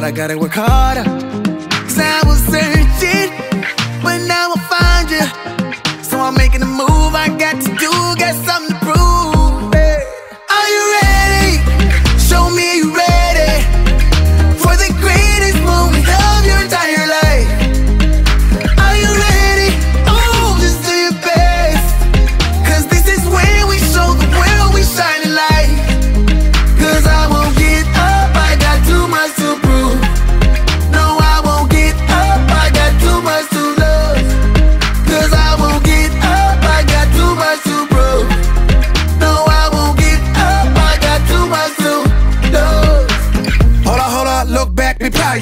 but I gotta work harder. Cause I was searching, but now.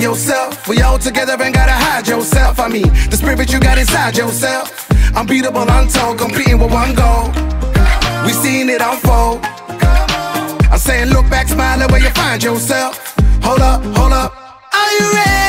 yourself. We all together and gotta hide yourself. I mean, the spirit you got inside yourself. Unbeatable, untold, competing with one goal. We seen it unfold. I'm saying, look back, smile at where you find yourself. Hold up, hold up. Are you ready?